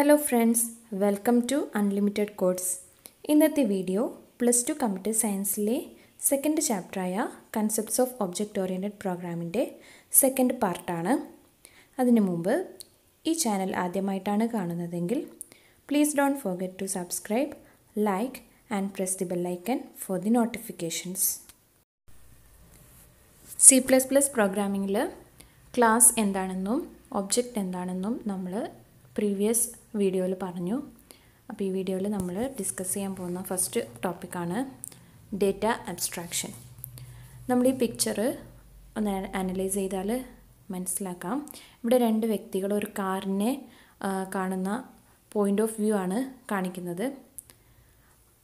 Hello friends welcome to unlimited codes ഇന്നത്തെ video plus two computer സയൻസിലെ second ചാപ്റ്ററായ concepts of object oriented പ്രോഗ്രാമിന്റെ second പാർട്ടാണ് അതിനു മുമ്പ് ഈ ചാനൽ ആദ്യമായിട്ടാണ് കാണുന്നതെങ്കിൽ please don't forget to subscribe like and press the bell icon for the notifications C plus plus പ്രോഗ്രാമിങ്ങിൽ class എന്താണെന്നും ഒബ്ജക്റ്റ് എന്താണെന്നും നമ്മൾ പ്രീവിയസ് വീഡിയോയിൽ പറഞ്ഞു. അപ്പോൾ ഈ വീഡിയോയിൽ നമ്മൾ ഡിസ്കസ് ചെയ്യാൻ പോകുന്ന ഫസ്റ്റ് ടോപ്പിക്കാണ് ഡേറ്റ അബ്സ്ട്രാക്ഷൻ നമ്മൾ ഈ പിക്ചർ ഒന്ന് അനലൈസ് ചെയ്താൽ മനസ്സിലാക്കാം. ഇവിടെ രണ്ട് വ്യക്തികൾ ഒരു കാറിനെ കാണുന്ന പോയിന്റ് ഓഫ് വ്യൂ ആണ് കാണിക്കുന്നത്.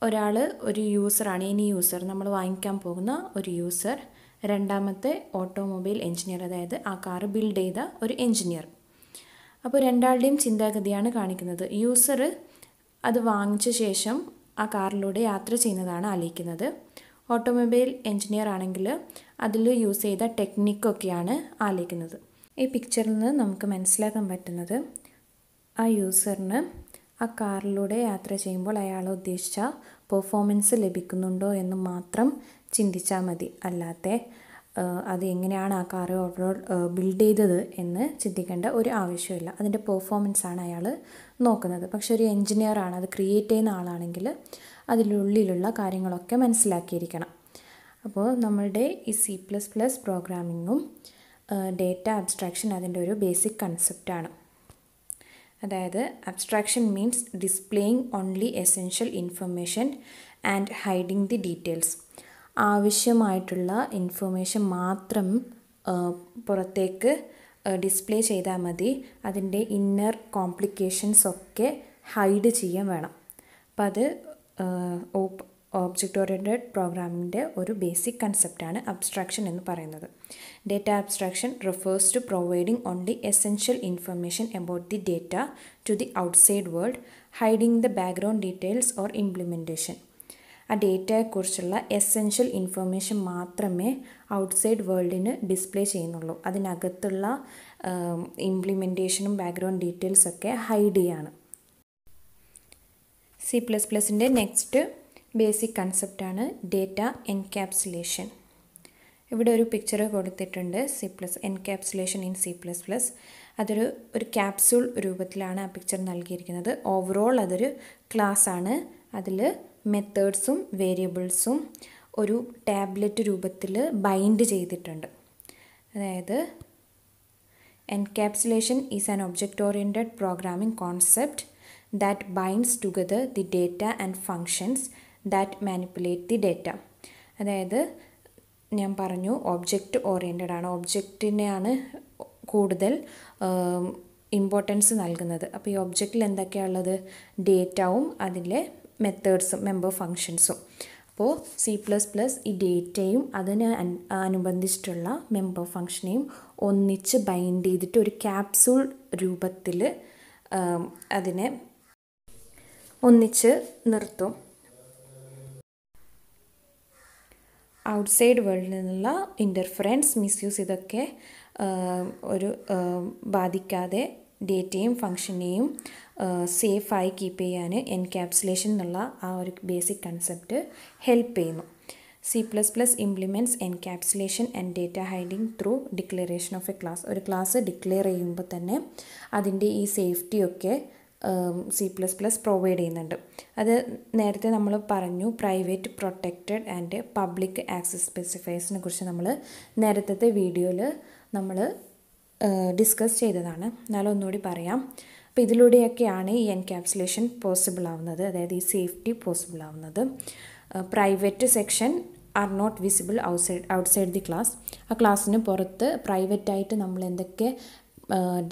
ഒരാൾ ഒരു യൂസറാണ് ഇനി യൂസർ നമ്മൾ വാങ്ങിക്കാൻ പോകുന്ന ഒരു യൂസർ രണ്ടാമത്തെ ഓട്ടോമൊബൈൽ എഞ്ചിനീയർ അതായത് ആ കാർ ബിൽഡ് ചെയ്ത ഒരു എഞ്ചിനീയർ അപ്പോൾ രണ്ടാളുടെയും ചിന്താഗതിയാണ് കാണിക്കുന്നത്. യൂസർ അത് വാങ്ങിച്ച ശേഷം ആ കാറിലൂടെ യാത്ര ചെയ്യുന്നതാണ് ആലോചിക്കുന്നത്. ഓട്ടോമൊബൈൽ എഞ്ചിനീയർ ആണെങ്കിൽ അതിൽ യൂസ് ചെയ്ത ടെക്നിക്കൊക്കെയാണ് ആലോചിക്കുന്നത്. ഈ പിക്ചറിൽ നിന്ന് നമുക്ക് മനസ്സിലാക്കാൻ പറ്റുന്നത് ആ യൂസറിന് ആ കാറിലൂടെ യാത്ര ചെയ്യുമ്പോൾ അയാൾ ഉദ്ദേശിച്ച പെർഫോമൻസ് ലഭിക്കുന്നുണ്ടോ എന്ന് മാത്രം ചിന്തിച്ചാൽ മതി. അല്ലാതെ അത് എങ്ങനെയാണ് ആ കാർ ഓവറോൾ ബിൽഡ് ചെയ്തത് എന്ന് ചിന്തിക്കേണ്ട ഒരു ആവശ്യമില്ല. അതിന്റെ പെർഫോമൻസ് ആണ് അയാൾ നോക്കുന്നത്. പക്ഷെ ഒരു എൻജിനീയർ ആണ്. അത് ക്രിയേറ്റ് ചെയ്യുന്ന ആളാണെങ്കിൽ അതിലുള്ളിലുള്ള കാര്യങ്ങളൊക്കെ മനസ്സിലാക്കിയിരിക്കണം. അപ്പോൾ നമ്മളുടെ ഈ സി പ്ലസ് പ്ലസ് പ്രോഗ്രാമിങ്ങും ഡേറ്റ അബ്സ്ട്രാക്ഷൻ അതിന്റെ ഒരു ബേസിക് കൺസെപ്റ്റാണ് അതായത് abstraction means displaying only essential information and hiding the details ആവശ്യമായിട്ടുള്ള ഇൻഫർമേഷൻ മാത്രം പുറത്തേക്ക് ഡിസ്പ്ലേ ചെയ്താൽ മതി. അതിന്റെ ഇന്നർ കോംപ്ലിക്കേഷൻസ് ഒക്കെ ഹൈഡ് ചെയ്യാൻ വേണം. അപ്പം അത് ഓബ്ജക്റ്റ് ഓറിയന്റഡ് പ്രോഗ്രാമിന്റെ ഒരു ബേസിക് കൺസെപ്റ്റാണ് അബ്സ്ട്രാക്ഷൻ എന്ന് പറയുന്നത്. Data abstraction refers to providing only essential information about the data to the outside world hiding the background details or implementation ആ ഡേറ്റയെക്കുറിച്ചുള്ള എസെൻഷ്യൽ ഇൻഫർമേഷൻ മാത്രമേ ഔട്ട്സൈഡ് വേൾഡിന് ഡിസ്പ്ലേ ചെയ്യുന്നുള്ളൂ. അതിനകത്തുള്ള ഇംപ്ലിമെന്റേഷനും ബാക്ക്ഗ്രൗണ്ട് ഡീറ്റെയിൽസൊക്കെ ഹൈഡ് ചെയ്യാണ്. സി പ്ലസ് പ്ലസിന്റെ നെക്സ്റ്റ് ബേസിക് കൺസെപ്റ്റാണ് ഡേറ്റ എൻക്യാപ്സുലേഷൻ ഇവിടെ ഒരു പിക്ചർ കൊടുത്തിട്ടുണ്ട് C plus encapsulation in C plus plus അതൊരു ഒരു ക്യാപ്സൂൾ രൂപത്തിലാണ് ആ പിക്ചർ നൽകിയിരിക്കുന്നത്. ഓവറോൾ അതൊരു ക്ലാസ് ആണ്. അതിൽ മെത്തേഡ്സും വേരിയബിൾസും ഒരു ടാബ്ലറ്റ് രൂപത്തിൽ ബൈൻഡ് ചെയ്തിട്ടുണ്ട്. അതായത് encapsulation is an object oriented programming concept that binds together the data and functions that manipulate the data അതായത് ഞാൻ പറഞ്ഞു ഒബ്ജക്റ്റ് ഓറിയന്റഡ് ആണ്. ഒബ്ജക്റ്റിനെയാണ് കൂടുതൽ ഇമ്പോർട്ടൻസ് നൽകുന്നത്. അപ്പോൾ ഈ ഒബ്ജക്റ്റിൽ എന്തൊക്കെയാണുള്ളത് ഡേറ്റാവും അതിലെ മെത്തേഡ്സും മെമ്പർ ഫങ്ഷൻസും അപ്പോൾ സി പ്ലസ് പ്ലസ് ഈ ഡേറ്റയും അതിന് അനുബന്ധിച്ചിട്ടുള്ള മെമ്പർ ഫങ്ഷനെയും ഒന്നിച്ച് ബൈൻഡ് ചെയ്തിട്ട് ഒരു ക്യാപ്സൂൾ രൂപത്തിൽ അതിനെ ഒന്നിച്ച് നിർത്തും. ഔട്ട്സൈഡ് വേൾഡിൽ നിന്നുള്ള ഇന്റർഫറൻസ് മിസ്യൂസ് ഇതൊക്കെ ഒരു ബാധിക്കാതെ ഡേറ്റയും ഫങ്ഷനെയും സേഫായി കീപ്പ് ചെയ്യാൻ എൻക്യാപ്സുലേഷൻ എന്നുള്ള ആ ഒരു ബേസിക് കൺസെപ്റ്റ് ഹെൽപ്പ് ചെയ്യുന്നു. C plus plus implements encapsulation and data hiding through declaration of a class ഒരു ക്ലാസ് ഡിക്ലെയർ ചെയ്യുമ്പോൾ തന്നെ അതിന്റെ ഈ സേഫ്റ്റിയൊക്കെ സി പ്ലസ് പ്ലസ് പ്രൊവൈഡ് ചെയ്യുന്നുണ്ട്. അത് നേരത്തെ നമ്മൾ പറഞ്ഞു private protected and public access സ്പെസിഫയേഴ്സിനെ കുറിച്ച് നമ്മൾ നേരത്തെ വീഡിയോയിൽ നമ്മൾ ഡിസ്കസ് ചെയ്തതാണ്. എന്നാലും ഒന്നുകൂടി പറയാം. അപ്പോൾ ഇതിലൂടെയൊക്കെയാണ് ഈ എൻക്യാപ്സുലേഷൻ പോസിബിൾ ആവുന്നത്. അതായത് ഈ സേഫ്റ്റി പോസിബിൾ ആവുന്നത്. Private section are not visible outside outside the class ആ ക്ലാസ്സിന് പുറത്ത് പ്രൈവറ്റായിട്ട് നമ്മൾ എന്തൊക്കെ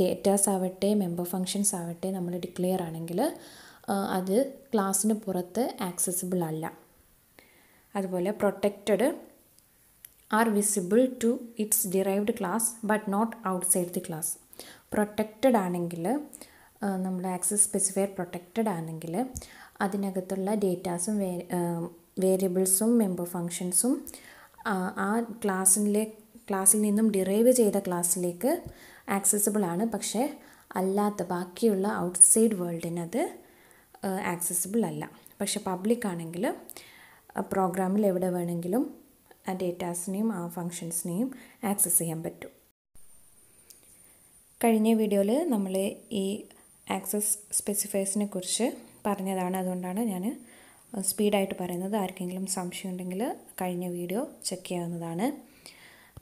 ഡേറ്റാസ് ആവട്ടെ മെമ്പർ ഫങ്ഷൻസ് ആവട്ടെ നമ്മൾ ഡിക്ലെയർ ആണെങ്കിൽ അത് ക്ലാസ്സിന് പുറത്ത് ആക്സസിബിൾ അല്ല. അതുപോലെ protected are visible to its derived class but not outside the class protected ആണെങ്കിൽ നമ്മുടെ ആക്സസ് സ്പെസിഫയർ പ്രൊട്ടക്റ്റഡ് ആണെങ്കിൽ അതിനകത്തുള്ള ഡേറ്റാസും വേരിയബിൾസും മെമ്പർ ഫങ്ഷൻസും ആ ക്ലാസ്സിലെ ക്ലാസ്സിൽ നിന്നും ഡിറൈവ് ചെയ്ത ക്ലാസ്സിലേക്ക് ആക്സസിബിൾ ആണ്. പക്ഷേ അല്ലാത്ത ബാക്കിയുള്ള ഔട്ട്സൈഡ് വേൾഡിനത് ആക്സസിബിൾ അല്ല. പക്ഷെ പബ്ലിക് ആണെങ്കിൽ പ്രോഗ്രാമിൽ എവിടെ വേണമെങ്കിലും ആ ഡേറ്റാസിനെയും ആ ഫങ്ഷൻസിനെയും ആക്സസ് ചെയ്യാൻ പറ്റും. കഴിഞ്ഞ വീഡിയോയിൽ നമ്മൾ ഈ ആക്സസ് സ്പെസിഫയേഴ്സിനെ കുറിച്ച് പറഞ്ഞതാണ്. അതുകൊണ്ടാണ് ഞാൻ സ്പീഡായിട്ട് പറയുന്നത്. ആർക്കെങ്കിലും സംശയം ഉണ്ടെങ്കിൽ കഴിഞ്ഞ വീഡിയോ ചെക്ക് ചെയ്യാവുന്നതാണ്.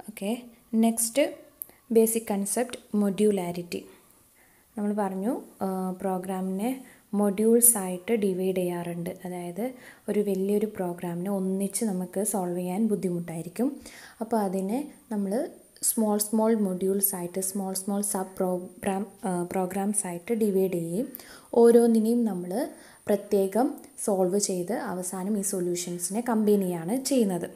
Okay. Next basic concept modularity നമ്മൾ പറഞ്ഞു പ്രോഗ്രാമിനെ മൊഡ്യൂൾസ് ആയിട്ട് ഡിവൈഡ് ചെയ്യാറുണ്ട്. അതായത് ഒരു വലിയൊരു പ്രോഗ്രാമിനെ ഒന്നിച്ച് നമുക്ക് സോൾവ് ചെയ്യാൻ ബുദ്ധിമുട്ടായിരിക്കും. അപ്പോൾ അതിനെ നമ്മൾ സ്മോൾ സ്മോൾ മൊഡ്യൂൾസ് ആയിട്ട് small small sub program programs ആയിട്ട് ഡിവൈഡ് ചെയ്യുകയും ഓരോന്നിനെയും നമ്മൾ പ്രത്യേകം സോൾവ് ചെയ്ത് അവസാനം ഈ സൊല്യൂഷൻസിനെ കമ്പൈൻ ചെയ്യാണ് ചെയ്യുന്നത്.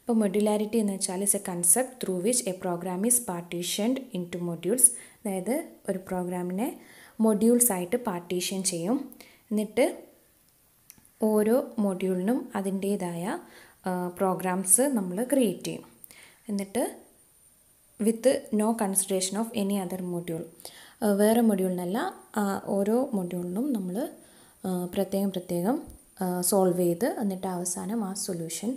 അപ്പോൾ മൊഡ്യുലാരിറ്റി എന്ന് വെച്ചാൽ is a concept through which a program is partitioned into modules. അതായത് ഒരു പ്രോഗ്രാമിനെ മൊഡ്യൂൾസ് ആയിട്ട് പാർട്ടീഷൻ ചെയ്യും. എന്നിട്ട് ഓരോ മൊഡ്യൂളിനും അതിന്റേതായ പ്രോഗ്രാംസ് നമ്മൾ ക്രിയേറ്റ് ചെയ്യും. എന്നിട്ട് with no consideration of any other module വേറെ മൊഡ്യൂളിനല്ല ഓരോ മൊഡ്യൂളിനും നമ്മൾ പ്രത്യേകം പ്രത്യേകം സോൾവ് ചെയ്ത് എന്നിട്ട് അവസാനം ആ സൊല്യൂഷൻ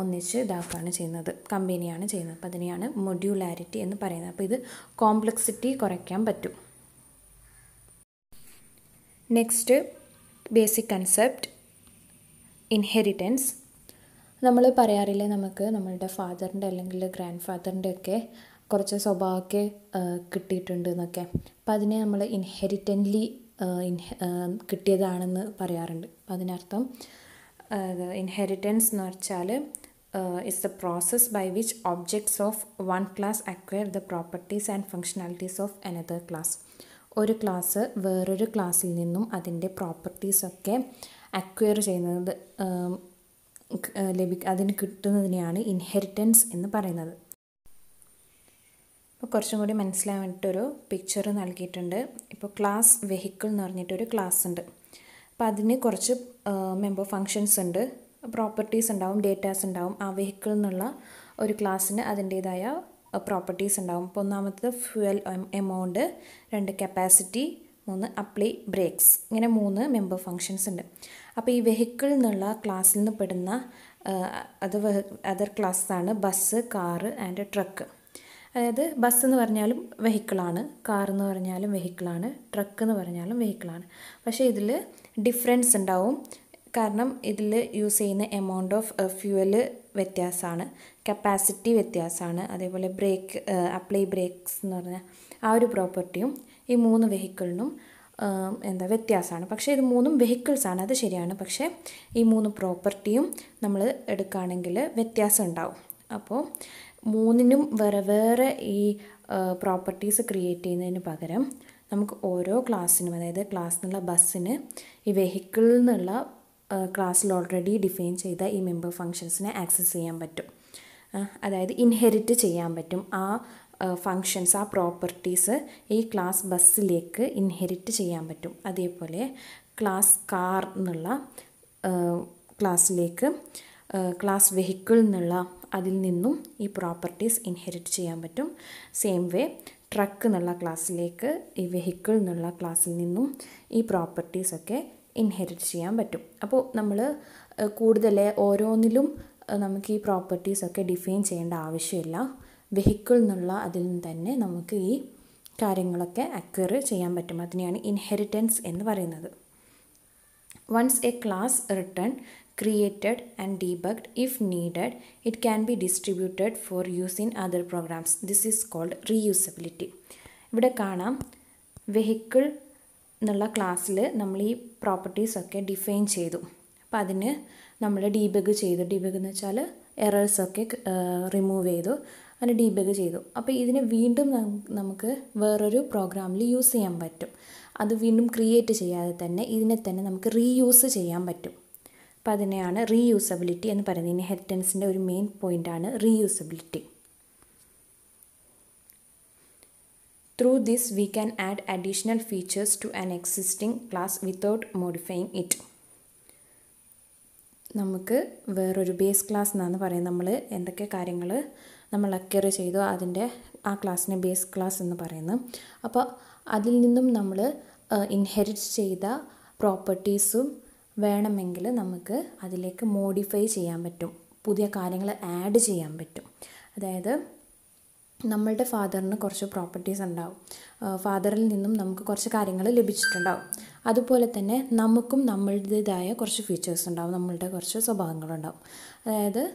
ഒന്നിച്ച് ഇതാക്കുകയാണ് ചെയ്യുന്നത്. കമ്പനിയാണ് ചെയ്യുന്നത്. അപ്പോൾ അതിനെയാണ് മൊഡ്യൂലാരിറ്റി എന്ന് പറയുന്നത്. അപ്പോൾ ഇത് കോംപ്ലക്സിറ്റി കുറയ്ക്കാൻ പറ്റും. നെക്സ്റ്റ് ബേസിക് കൺസെപ്റ്റ് ഇൻഹെറിറ്റൻസ് നമ്മൾ പറയാറില്ലേ നമുക്ക് നമ്മളുടെ ഫാദറിന്റെ അല്ലെങ്കിൽ ഗ്രാൻഡ് ഫാദറിന്റെ ഒക്കെ കുറച്ച് സ്വഭാവമൊക്കെ കിട്ടിയിട്ടുണ്ട് എന്നൊക്കെ. അപ്പം അതിനെ നമ്മൾ ഇൻഹെറിറ്റന്റ്ലി കിട്ടിയതാണെന്ന് പറയാറുണ്ട്. അതിനർത്ഥം ഇൻഹെറിറ്റൻസ് എന്ന് വെച്ചാൽ is the process by which objects of one class acquire the properties and functionalities of another class ഒരു ക്ലാസ് വേറൊരു ക്ലാസ്സിൽ നിന്നും അതിന്റെ പ്രോപ്പർട്ടീസൊക്കെ അക്വയർ ചെയ്യുന്നത് ലഭി അതിന് കിട്ടുന്നതിനെയാണ് ഇൻഹെറിറ്റൻസ് എന്ന് പറയുന്നത്. ഇപ്പോൾ കുറച്ചും കൂടി മനസ്സിലാൻ വേണ്ടിയിട്ടൊരു പിക്ചർ നൽകിയിട്ടുണ്ട്. ഇപ്പോൾ ക്ലാസ് വെഹിക്കിൾ എന്ന് പറഞ്ഞിട്ടൊരു ക്ലാസ് ഉണ്ട്. അപ്പോൾ അതിന് കുറച്ച് മെമ്പർ ഫങ്ഷൻസ് ഉണ്ട്. പ്രോപ്പർട്ടീസ് ഉണ്ടാവും ഡേറ്റാസ് ഉണ്ടാവും. ആ വെഹിക്കിൾ എന്നുള്ള ഒരു ക്ലാസ്സിന് അതിന്റേതായ പ്രോപ്പർട്ടീസ് ഉണ്ടാകും അപ്പോൾ ഒന്നാമത്തത് ഫ്യുവൽ എമൗണ്ട് രണ്ട് കപ്പാസിറ്റി മൂന്ന് അപ്ലൈ ബ്രേക്സ് ഇങ്ങനെ മൂന്ന് മെമ്പർ ഫങ്ഷൻസ് ഉണ്ട്. അപ്പോൾ ഈ വെഹിക്കിൾ എന്നുള്ള ക്ലാസ്സിൽ നിന്ന് പെടുന്ന അത് അതർ ക്ലാസ്സാണ് ബസ് കാറ് ആൻഡ് ട്രക്ക് അതായത് ബസ് എന്ന് പറഞ്ഞാലും വെഹിക്കിളാണ് കാർ എന്ന് പറഞ്ഞാലും വെഹിക്കിളാണ് ട്രക്ക് എന്ന് പറഞ്ഞാലും വെഹിക്കിളാണ് പക്ഷേ ഇതിൽ ഡിഫറൻസ് ഉണ്ടാവും. കാരണം ഇതിൽ യൂസ് ചെയ്യുന്ന എമൗണ്ട് ഓഫ് ഫ്യൂവൽ വ്യത്യാസമാണ്. കപ്പാസിറ്റി വ്യത്യാസമാണ്. അതേപോലെ ബ്രേക്ക് അപ്ലൈ ബ്രേക്സ് എന്ന് പറഞ്ഞാൽ ആ ഒരു പ്രോപ്പർട്ടിയും ഈ മൂന്ന് വെഹിക്കിളിനും എന്താ വ്യത്യാസമാണ്. പക്ഷേ ഇത് മൂന്നും വെഹിക്കിൾസാണ് അത് ശരിയാണ്. പക്ഷേ ഈ മൂന്ന് പ്രോപ്പർട്ടിയും നമ്മൾ എടുക്കുകയാണെങ്കിൽ വ്യത്യാസം ഉണ്ടാവും. അപ്പോൾ മൂന്നിനും വേറെ വേറെ ഈ പ്രോപ്പർട്ടീസ് ക്രിയേറ്റ് ചെയ്യുന്നതിന് പകരം നമുക്ക് ഓരോ ക്ലാസ്സിനും അതായത് ക്ലാസ് എന്നുള്ള ബസ്സിന് ഈ വെഹിക്കിളിൽ നിന്നുള്ള ക്ലാസ്സിൽ ഓൾറെഡി ഡിഫൈൻ ചെയ്ത ഈ മെമ്പർ ഫങ്ഷൻസിനെ ആക്സസ് ചെയ്യാൻ പറ്റും. അതായത് ഇൻഹെറിറ്റ് ചെയ്യാൻ പറ്റും. ആ ഫങ്ഷൻസ് ആ പ്രോപ്പർട്ടീസ് ഈ ക്ലാസ് ബസ്സിലേക്ക് ഇൻഹെറിറ്റ് ചെയ്യാൻ പറ്റും. അതേപോലെ ക്ലാസ് കാർ എന്നുള്ള ക്ലാസ്സിലേക്ക് ക്ലാസ് വെഹിക്കിൾ എന്നുള്ള അതിൽ നിന്നും ഈ പ്രോപ്പർട്ടീസ് ഇൻഹെറിറ്റ് ചെയ്യാൻ പറ്റും. സെയിം വേ ട്രക്ക് എന്നുള്ള ക്ലാസ്സിലേക്ക് ഈ വെഹിക്കിൾ എന്നുള്ള ക്ലാസ്സിൽ നിന്നും ഈ പ്രോപ്പർട്ടീസൊക്കെ ഇൻഹെറിറ്റ് ചെയ്യാൻ പറ്റും. അപ്പോൾ നമ്മൾ കൂടുതൽ ഓരോന്നിലും നമുക്ക് ഈ പ്രോപ്പർട്ടീസൊക്കെ ഡിഫൈൻ ചെയ്യേണ്ട ആവശ്യമില്ല. വെഹിക്കിൾ എന്നുള്ള അതിൽ നിന്ന് തന്നെ നമുക്ക് ഈ കാര്യങ്ങളൊക്കെ അക്വയർ ചെയ്യാൻ പറ്റും. അതിനെയാണ് ഇൻഹെറിറ്റൻസ് എന്ന് പറയുന്നത്. Once a class written created and debugged if needed it can be distributed for use in other programs. This is called reusability. ഇവിടെ കാണാം. വെഹിക്കിൾ എന്നുള്ള ക്ലാസ്സിൽ നമ്മൾ ഈ പ്രോപ്പർട്ടീസ് ഒക്കെ ഡിഫൈൻ ചെയ്തു. അപ്പോൾ അതിന് നമ്മൾ ഡീബഗ് ചെയ്തു. ഡീബഗ് എന്ന് വെച്ചാൽ എറേഴ്സൊക്കെ റിമൂവ് ചെയ്തു. അതിന് ഡീബഗ് ചെയ്തു. അപ്പോൾ ഇതിനെ വീണ്ടും നമുക്ക് വേറൊരു പ്രോഗ്രാമിൽ യൂസ് ചെയ്യാൻ പറ്റും. അത് വീണ്ടും ക്രിയേറ്റ് ചെയ്യാതെ തന്നെ ഇതിനെ തന്നെ നമുക്ക് റീയൂസ് ചെയ്യാൻ പറ്റും. അപ്പോൾ അതിനെയാണ് റീയൂസബിലിറ്റി എന്ന് പറയുന്നത്. ഇൻഹെറിറ്റൻസിന്റെ ഒരു മെയിൻ പോയിന്റാണ് reusability through this we can add additional features to an existing class without modifying it നമുക്ക് വേറൊരു ബേസ് ക്ലാസ് എന്നാണ് പറയുന്നത്. നമ്മൾ എന്തൊക്കെ കാര്യങ്ങൾ നമ്മൾ അക്വയർ ചെയ്തോ അതിന്റെ ആ ക്ലാസ്സിനെ ബേസ് ക്ലാസ് എന്ന് പറയുന്നു. അപ്പോൾ അതിൽ നിന്നും നമ്മൾ ഇൻഹെറിറ്റ് ചെയ്ത പ്രോപ്പർട്ടീസും വേണമെങ്കിൽ നമുക്ക് അതിലേക്ക് മോഡിഫൈ ചെയ്യാൻ പറ്റും. പുതിയ കാര്യങ്ങൾ ആഡ് ചെയ്യാൻ പറ്റും. അതായത് നമ്മളുടെ ഫാദറിന് കുറച്ച് പ്രോപ്പർട്ടീസ് ഉണ്ടാവും. ഫാദറിൽ നിന്നും നമുക്ക് കുറച്ച് കാര്യങ്ങൾ ലഭിച്ചിട്ടുണ്ടാവും. അതുപോലെ തന്നെ നമുക്കും നമ്മളുടേതായ കുറച്ച് ഫീച്ചേഴ്സ് ഉണ്ടാവും. നമ്മളുടെ കുറച്ച് സ്വഭാവങ്ങളുണ്ടാവും. അതായത്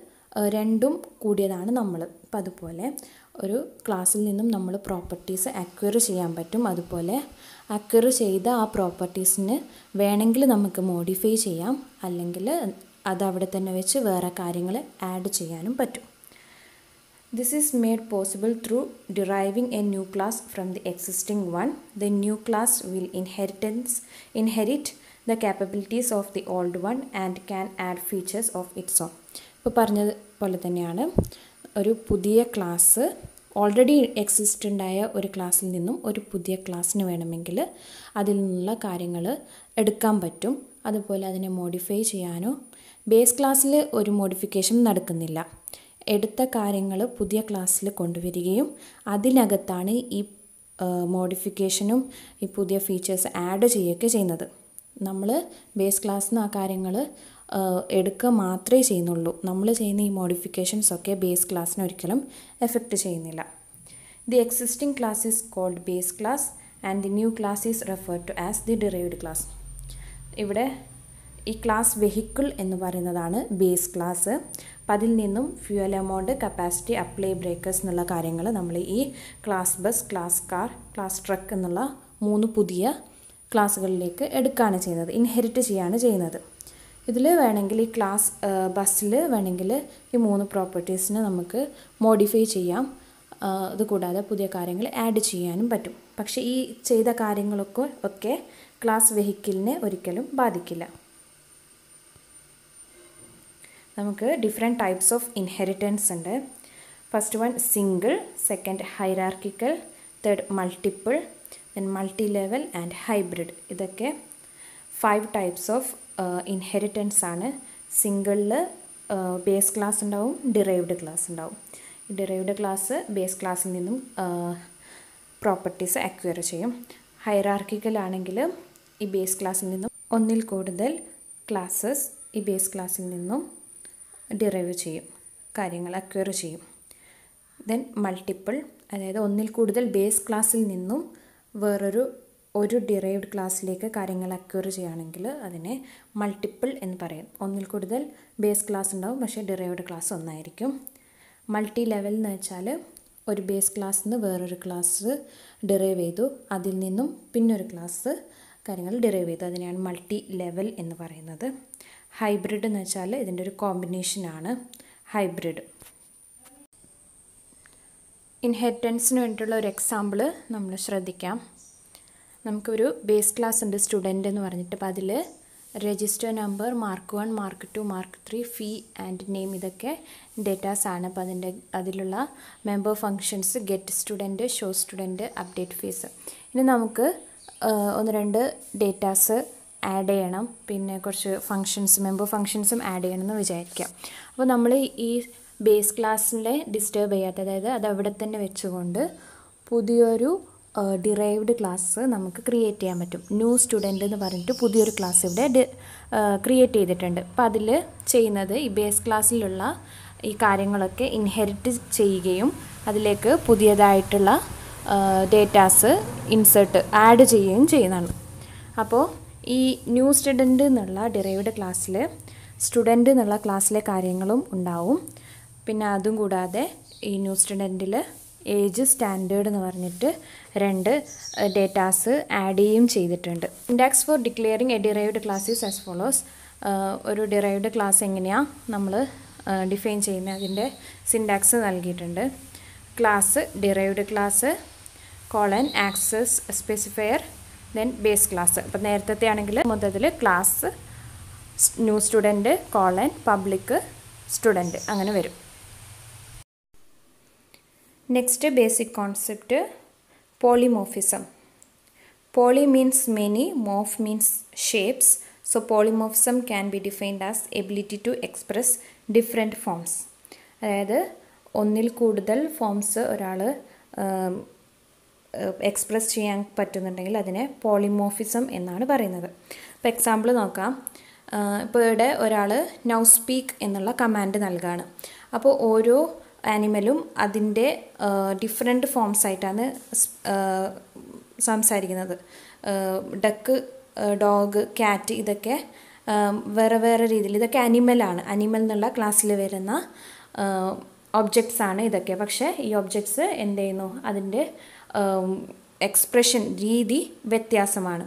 രണ്ടും കൂടിയതാണ് നമ്മൾ. അപ്പം അതുപോലെ ഒരു ക്ലാസ്സിൽ നിന്നും നമ്മൾ പ്രോപ്പർട്ടീസ് അക്വയർ ചെയ്യാൻ പറ്റും. അതുപോലെ അക്വയർ ചെയ്ത ആ പ്രോപ്പർട്ടീസിന് വേണമെങ്കിൽ നമുക്ക് മോഡിഫൈ ചെയ്യാം. അല്ലെങ്കിൽ അത് അവിടെ തന്നെ വെച്ച് വേറെ കാര്യങ്ങൾ ആഡ് ചെയ്യാനും പറ്റും. This is made possible through deriving a new class from the existing one. The new class will inheritance, inherit the capabilities of the old one and can add features of its own. ഇപ്പോൾ പറഞ്ഞത് പോലെ തന്നെയാണ് ഒരു പുതിയ class already എക്സിസ്റ്റന്റായ ഒരു ക്ലാസ്സിൽ നിന്നും ഒരു പുതിയ ക്ലാസ്സിന് വേണമെങ്കിൽ അതിൽ നിന്നുള്ള കാര്യങ്ങൾ എടുക്കാൻ പറ്റും അതുപോലെ അതിനെ മോഡിഫൈ ചെയ്യാനോ ബേസ് ക്ലാസ്സിൽ ഒരു മോഡിഫിക്കേഷൻ നടക്കുന്നില്ല എടുത്ത കാര്യങ്ങൾ പുതിയ ക്ലാസ്സിൽ കൊണ്ടുവരികയും അതിനകത്താണ് ഈ മോഡിഫിക്കേഷനും ഈ പുതിയ ഫീച്ചേഴ്സ് ആഡ് ചെയ്യുകയൊക്കെ ചെയ്യുന്നത്. നമ്മൾ ബേസ് ക്ലാസ്സിൽ നിന്ന് ആ കാര്യങ്ങൾ എടുക്കുക മാത്രമേ ചെയ്യുന്നുള്ളൂ. നമ്മൾ ചെയ്യുന്ന ഈ മോഡിഫിക്കേഷൻസ് ഒക്കെ ബേസ് ക്ലാസ്സിന് ഒരിക്കലും എഫക്റ്റ് ചെയ്യുന്നില്ല. The existing class is called base class and the new class is refer to as the derived class ഇവിടെ ഈ ക്ലാസ് വെഹിക്കിൾ എന്ന് പറയുന്നതാണ് ബേസ് ക്ലാസ് അപ്പം അതിൽ നിന്നും fuel amount capacity apply breakers എന്നുള്ള കാര്യങ്ങൾ നമ്മൾ ഈ class bus class car class truck എന്നുള്ള മൂന്ന് പുതിയ ക്ലാസ്സുകളിലേക്ക് എടുക്കുകയാണ് ചെയ്യുന്നത് ഇൻഹെരിറ്റ് ചെയ്യുകയാണ് ചെയ്യുന്നത്. ഇതിൽ വേണമെങ്കിൽ ഈ ക്ലാസ് ബസ്സിൽ വേണമെങ്കിൽ ഈ മൂന്ന് പ്രോപ്പർട്ടീസിനെ നമുക്ക് മോഡിഫൈ ചെയ്യാം. കൂടാതെ പുതിയ കാര്യങ്ങൾ ആഡ് ചെയ്യാനും പറ്റും. പക്ഷേ ഈ ചെയ്ത കാര്യങ്ങളൊക്കെ ഒക്കെ ക്ലാസ് വെഹിക്കിളിനെ ഒരിക്കലും ബാധിക്കില്ല. നമുക്ക് ഡിഫറെന്റ് ടൈപ്സ് ഓഫ് ഇൻഹെറിറ്റൻസ് ഉണ്ട്. First one single second hierarchical third multiple then multi level and hybrid ഇതൊക്കെ ഫൈവ് ടൈപ്സ് ഓഫ് ഇൻഹെറിറ്റൻസ് ആണ്. സിംഗിളിൽ ബേസ് ക്ലാസ് ഉണ്ടാവും ഡിറൈവ്ഡ് ക്ലാസ് ഉണ്ടാവും. ഡിറൈവ്ഡ് ക്ലാസ് ബേസ് ക്ലാസ്സിൽ നിന്നും പ്രോപ്പർട്ടീസ് അക്വയർ ചെയ്യും. ഹൈറാർക്കിക്കലാണെങ്കിൽ ഈ ബേസ് ക്ലാസ്സിൽ നിന്നും ഒന്നിൽ കൂടുതൽ ക്ലാസ്സസ് ഈ ബേസ് ക്ലാസ്സിൽ നിന്നും ഡിറൈവ് ചെയ്യും. കാര്യങ്ങൾ അക്വയർ ചെയ്യും. ദെൻ മൾട്ടിപ്പിൾ അതായത് ഒന്നിൽ കൂടുതൽ ബേസ് ക്ലാസ്സിൽ നിന്നും വേറൊരു ഒരു ഡിറൈവ്ഡ് ക്ലാസ്സിലേക്ക് കാര്യങ്ങൾ അക്വയർ ചെയ്യുകയാണെങ്കിൽ അതിനെ മൾട്ടിപ്പിൾ എന്ന് പറയും. ഒന്നിൽ കൂടുതൽ ബേസ് ക്ലാസ് ഉണ്ടാവും പക്ഷേ ഡിറൈവ്ഡ് ക്ലാസ് ഒന്നായിരിക്കും. മൾട്ടി ലെവൽ എന്ന് വെച്ചാൽ ഒരു ബേസ് ക്ലാസ്സിൽ നിന്ന് വേറൊരു ക്ലാസ് ഡിറൈവ് ചെയ്തു. അതിൽ നിന്നും പിന്നൊരു ക്ലാസ് കാര്യങ്ങൾ ഡിറൈവ് ചെയ്തു. അതിനെയാണ് മൾട്ടി ലെവൽ എന്ന് പറയുന്നത്. ഹൈബ്രിഡ് എന്ന് വെച്ചാൽ ഇതിന്റെ ഒരു കോമ്പിനേഷനാണ് ഹൈബ്രിഡ് ഇൻഹെറിറ്റൻസിന് വേണ്ടിയിട്ടുള്ള ഒരു എക്സാമ്പിൾ നമ്മൾ ശ്രദ്ധിക്കാം. നമുക്കൊരു ബേസ് ക്ലാസ് ഉണ്ട് സ്റ്റുഡന്റ് എന്ന് പറഞ്ഞിട്ട് അപ്പോൾ അതിൽ register number mark one mark two mark three fee and name ഇതൊക്കെ ഡേറ്റാസ് ആണ്. അപ്പോൾ അതിന്റെ അതിലുള്ള member functions get student show student update fees ഇനി നമുക്ക് ഒന്ന് രണ്ട് ഡേറ്റാസ് ആഡ് ചെയ്യണം. പിന്നെ കുറച്ച് ഫങ്ഷൻസ് മെമ്പർ ഫങ്ഷൻസും ആഡ് ചെയ്യണം എന്ന് വിചാരിക്കാം. അപ്പോൾ നമ്മൾ ഈ ബേസ് ക്ലാസ്സിലെ ഡിസ്റ്റേബ് ചെയ്യാത്ത അതായത് അത് അവിടെ തന്നെ വെച്ചുകൊണ്ട് പുതിയൊരു ഡിറൈവ്ഡ് ക്ലാസ് നമുക്ക് ക്രിയേറ്റ് ചെയ്യാൻ പറ്റും. ന്യൂ സ്റ്റുഡന്റ് എന്ന് പറഞ്ഞിട്ട് പുതിയൊരു ക്ലാസ് ഇവിടെ ക്രിയേറ്റ് ചെയ്തിട്ടുണ്ട്. അപ്പോൾ അതിൽ ചെയ്യുന്നത് ഈ ബേസ് ക്ലാസ്സിലുള്ള ഈ കാര്യങ്ങളൊക്കെ ഇൻഹെറിറ്റ് ചെയ്യുകയും അതിലേക്ക് പുതിയതായിട്ടുള്ള ഡേറ്റാസ് ഇൻസേർട്ട് ആഡ് ചെയ്യുകയും ചെയ്യുന്നതാണ്. അപ്പോൾ ഈ ന്യൂ സ്റ്റുഡന്റ് എന്നുള്ള ഡിറൈവ്ഡ് ക്ലാസ്സിൽ സ്റ്റുഡന്റ് എന്നുള്ള ക്ലാസ്സിലെ കാര്യങ്ങളും ഉണ്ടാവും. പിന്നെ അതും കൂടാതെ ഈ ന്യൂ സ്റ്റുഡന്റിൽ ഏജ് സ്റ്റാൻഡേർഡ് എന്ന് പറഞ്ഞിട്ട് രണ്ട് ഡേറ്റാസ് ആഡ് ചെയ്യുകയും ചെയ്തിട്ടുണ്ട്. Index for declaring a derived class is as follows ഒരു ഡിറൈവ്ഡ് ക്ലാസ് എങ്ങനെയാണ് നമ്മൾ ഡിഫൈൻ ചെയ്യുന്നത് അതിന്റെ സിൻഡാക്സ് നൽകിയിട്ടുണ്ട്. Class derived class colon access specifier then base class അപ്പം നേരത്തെ ആണെങ്കിൽ മൊത്തത്തിൽ class new student colon public student അങ്ങനെ വരും. Next basic concept polymorphism poly means many morph means shapes so polymorphism can be defined as ability to express different forms അതായത് ഒന്നിൽ കൂടുതൽ forms ഒരാൾ എക്സ്പ്രസ് ചെയ്യാൻ പറ്റുന്നുണ്ടെങ്കിൽ അതിനെ പോളിമോഫിസം എന്നാണ് പറയുന്നത്. ഇപ്പോൾ എക്സാമ്പിൾ നോക്കാം. ഇപ്പോൾ ഇവിടെ ഒരാൾ നൗ സ്പീക്ക് എന്നുള്ള കമാൻഡ് നൽകുകയാണ് അപ്പോൾ ഓരോ ആനിമലും അതിന്റെ ഡിഫറെന്റ് ഫോംസ് ആയിട്ടാണ് സംസാരിക്കുന്നത്. ഡക്ക് ഡോഗ് ക്യാറ്റ് ഇതൊക്കെ വേറെ വേറെ രീതിയിൽ ഇതൊക്കെ അനിമലാണ് അനിമൽ എന്നുള്ള ക്ലാസ്സിൽ വരുന്ന ഒബ്ജക്ട്സ് ആണ് ഇതൊക്കെ. പക്ഷേ ഈ ഒബ്ജക്ട്സ് എന്ത് ചെയ്യുന്നു? അതിന്റെ എക്സ്പ്രഷൻ രീതി വ്യത്യാസമാണ്.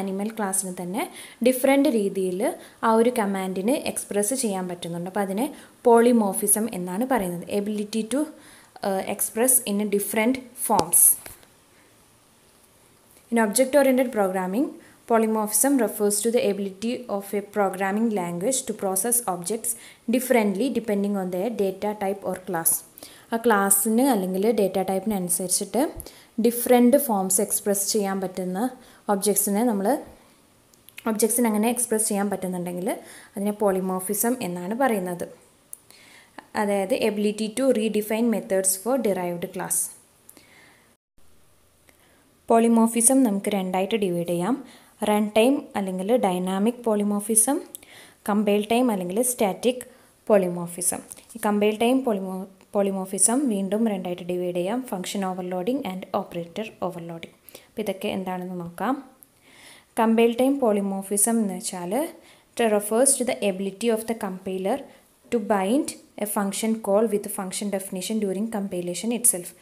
അനിമൽ ക്ലാസ്സിന് തന്നെ ഡിഫറെന്റ് രീതിയിൽ ആ ഒരു കമാൻഡിന് എക്സ്പ്രസ് ചെയ്യാൻ പറ്റുന്നുണ്ട്. അപ്പോൾ അതിനെ പോളിമോഫിസം എന്നാണ് പറയുന്നത്. Ability to express in different forms in object oriented programming Polymorphism refers to the ability of a programming language to process objects differently depending on their data type or class. ആ ക്ലാസ്സിന് അല്ലെങ്കിൽ data ടൈപ്പിന് അനുസരിച്ചിട്ട് different forms express ചെയ്യാൻ പറ്റുന്ന ഒബ്ജക്ട്സിനെ നമ്മൾ ഒബ്ജക്ട്സിന് അങ്ങനെ express ചെയ്യാൻ പറ്റുന്നുണ്ടെങ്കിൽ അതിനെ പോളിമോഫിസം എന്നാണ് പറയുന്നത്. അതായത് ability to redefine methods for derived class polymorphism നമുക്ക് രണ്ടായിട്ട് ഡിവൈഡ് ചെയ്യാം. റൺ ടൈം അല്ലെങ്കിൽ ഡൈനാമിക് പോളിമോഫിസം കമ്പൈൽ ടൈം അല്ലെങ്കിൽ സ്റ്റാറ്റിക് പോളിമോഫിസം ഈ കമ്പൈൽ ടൈം പോളിമോ പോളിമോഫിസം വീണ്ടും രണ്ടായിട്ട് ഡിവൈഡ് ചെയ്യാം. Function overloading and operator overloading അപ്പോൾ ഇതൊക്കെ എന്താണെന്ന് നോക്കാം. കമ്പൈൽ ടൈം പോളിമോഫിസം എന്ന് വെച്ചാൽ it refers to the ability of the compiler to bind a function call with function definition during compilation itself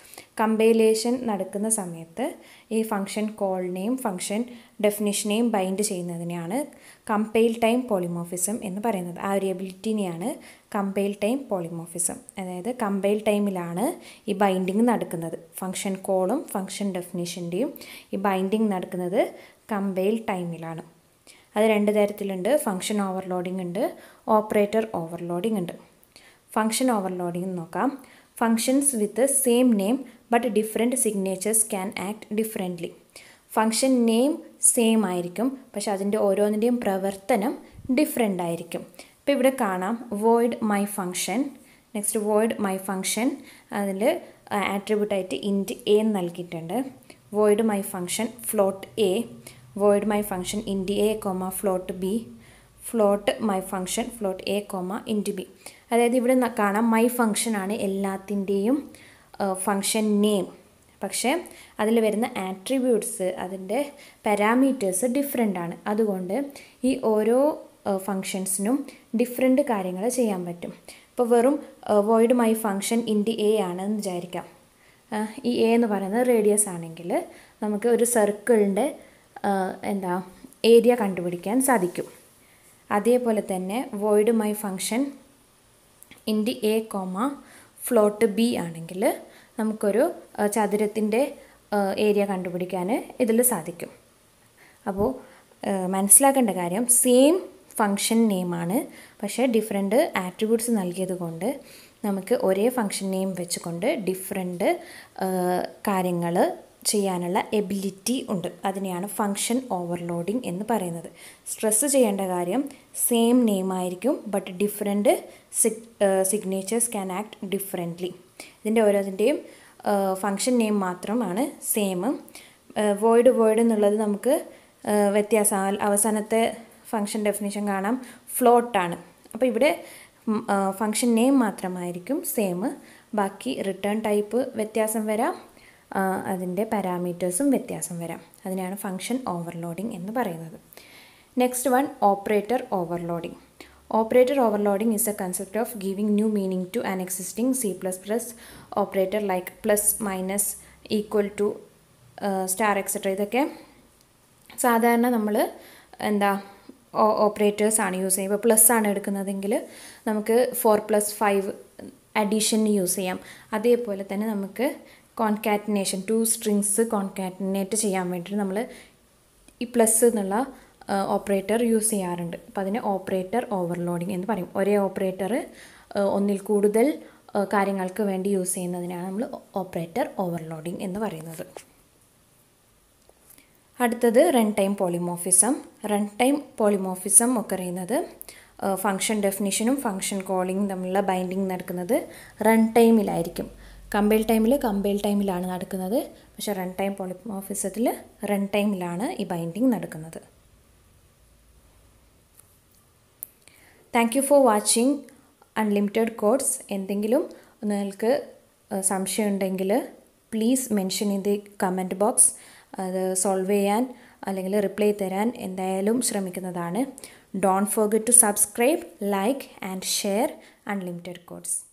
compilation നടക്കുന്ന സമയത്ത് ഈ ഫംഗ്ഷൻ കോളിനെയും ഫംഗ്ഷൻ ഡെഫിനേഷനെയും ബൈൻഡ് ചെയ്യുന്നതിനെയാണ് കമ്പൈൽ ടൈം പോളിമോഫിസം എന്ന് പറയുന്നത്. ആ ഒരു എബിലിറ്റിനെയാണ് കമ്പൈൽ ടൈം പോളിമോഫിസം അതായത് കമ്പൈൽ ടൈമിലാണ് ഈ ബൈൻഡിങ് നടക്കുന്നത്. ഫംഗ്ഷൻ കോളും ഫംഗ്ഷൻ ഡെഫിനേഷന്റെയും ഈ ബൈൻഡിങ് നടക്കുന്നത് കമ്പൈൽ ടൈമിലാണ്. അത് രണ്ട് തരത്തിലുണ്ട്. ഫംഗ്ഷൻ ഓവർലോഡിംഗ് ഉണ്ട്. ഓപ്പറേറ്റർ ഓവർലോഡിംഗ് ഉണ്ട്. ഫംഗ്ഷൻ ഓവർലോഡിംഗ് നോക്കാം. Functions with same name but different signatures can act differently. Function name same ആയിരിക്കും പക്ഷെ അതിന്റെ ഓരോന്നിന്റെയും പ്രവർത്തനം ഡിഫറെന്റ് ആയിരിക്കും. ഇപ്പോൾ ഇവിടെ കാണാം void my function next void my function അതിൽ ആട്രിബ്യൂട്ടായിട്ട് ഇന്റ് എ നൽകിയിട്ടുണ്ട്. Void my function float a void my function int a comma float b float my function float a comma int b അതായത് ഇവിടെ കാണാം മൈ ഫങ്ഷനാണ് എല്ലാത്തിന്റെയും function name പക്ഷേ അതിൽ വരുന്ന ആട്രിബ്യൂട്ട്സ് അതിന്റെ പാരാമീറ്റേഴ്സ് ഡിഫറെന്റ് ആണ്. അതുകൊണ്ട് ഈ ഓരോ ഫങ്ഷൻസിനും ഡിഫറെന്റ് കാര്യങ്ങൾ ചെയ്യാൻ പറ്റും. ഇപ്പോൾ വെറും void my function int a ആണെന്ന് വിചാരിക്കാം. ഈ എ എന്ന് പറയുന്നത് റേഡിയസ് ആണെങ്കിൽ നമുക്ക് ഒരു സർക്കിളിന്റെ എന്താ ഏരിയ കണ്ടുപിടിക്കാൻ സാധിക്കും. അതേപോലെ തന്നെ void my function int a comma float b ആണെങ്കിൽ നമുക്കൊരു ചതുരത്തിന്റെ ഏരിയ കണ്ടുപിടിക്കാൻ ഇതിൽ സാധിക്കും. അപ്പോൾ മനസ്സിലാക്കേണ്ട കാര്യം സെയിം ഫങ്ഷൻ നെയിമാണ് പക്ഷേ ഡിഫറെന്റ് ആട്രിബ്യൂട്ട്സ് നൽകിയത് കൊണ്ട് നമുക്ക് ഒരേ ഫങ്ഷൻ നെയിം വെച്ചുകൊണ്ട് ഡിഫറെന്റ് കാര്യങ്ങൾ ചെയ്യാനുള്ള എബിലിറ്റി ഉണ്ട്. അതിനെയാണ് ഫങ്ഷൻ ഓവർലോഡിങ് എന്ന് പറയുന്നത്. സ്ട്രെസ് ചെയ്യേണ്ട കാര്യം സെയിം നെയിം ആയിരിക്കും but different signatures can act differently ഇതിന്റെ ഓരോതിന്റെയും ഫങ്ഷൻ നെയിം മാത്രമാണ് സെയിം വോയിഡ് വോയിഡ് എന്നുള്ളത് നമുക്ക് വ്യത്യാസം അവസാനത്തെ ഫങ്ഷൻ ഡെഫിനേഷൻ കാണാം. ഫ്ലോട്ടാണ് അപ്പോൾ ഇവിടെ ഫങ്ഷൻ നെയിം മാത്രമായിരിക്കും സെയിം ബാക്കി റിട്ടേൺ ടൈപ്പ് വ്യത്യാസം വരാം. അതിന്റെ പാരാമീറ്റേഴ്സും വ്യത്യാസം വരാം. അതിനാണ് ഫങ്ഷൻ ഓവർലോഡിംഗ് എന്ന് പറയുന്നത്. Next one operator overloading operator overloading is a concept of giving new meaning to an existing C plus plus operator like plus minus equal to star etcetera ഇതൊക്കെ സാധാരണ നമ്മൾ എന്താ ഓപ്പറേറ്റേഴ്സ് ആണ് യൂസ് ചെയ്യുക. ഇപ്പോൾ plus ആണ് എടുക്കുന്നതെങ്കിൽ നമുക്ക് four plus five addition use ചെയ്യാം. അതേപോലെ തന്നെ നമുക്ക് കോൺകാറ്റിനേഷൻ ടു സ്ട്രിങ്സ് കോൺകാറ്റിനേറ്റ് ചെയ്യാൻ വേണ്ടിയിട്ട് നമ്മൾ ഈ പ്ലസ് എന്നുള്ള ഓപ്പറേറ്റർ യൂസ് ചെയ്യാറുണ്ട്. അപ്പോൾ അതിനെ ഓപ്പറേറ്റർ ഓവർലോഡിങ് എന്ന് പറയും. ഒരേ ഓപ്പറേറ്റർ ഒന്നിൽ കൂടുതൽ കാര്യങ്ങൾക്ക് വേണ്ടി യൂസ് ചെയ്യുന്നതിനാണ് നമ്മൾ ഓപ്പറേറ്റർ ഓവർലോഡിങ് എന്ന് പറയുന്നത്. അടുത്തത് run time polymorphism run time polymorphism ഒക്കെ അറിയുന്നത് ഫങ്ഷൻ ഡെഫിനിഷനും ഫങ്ഷൻ കോളിങ്ങും തമ്മിലുള്ള ബൈൻഡിങ് നടക്കുന്നത് റൺ ടൈമിലായിരിക്കും കമ്പൈൽ ടൈമിൽ കമ്പൈൽ ടൈമിലാണ് നടക്കുന്നത്. പക്ഷേ റൺ ടൈം പോളിമോഫിസത്തിൽ റൺ ടൈമിലാണ് ഈ ബൈൻഡിങ് നടക്കുന്നത്. Thank you for watching unlimited codes എന്തെങ്കിലും നിങ്ങൾക്ക് സംശയമുണ്ടെങ്കിൽ please mention in the comment box അത് സോൾവ് ചെയ്യാൻ അല്ലെങ്കിൽ റിപ്ലൈ തരാൻ എന്തായാലും ശ്രമിക്കുന്നതാണ്. Don't forget to subscribe like and share unlimited codes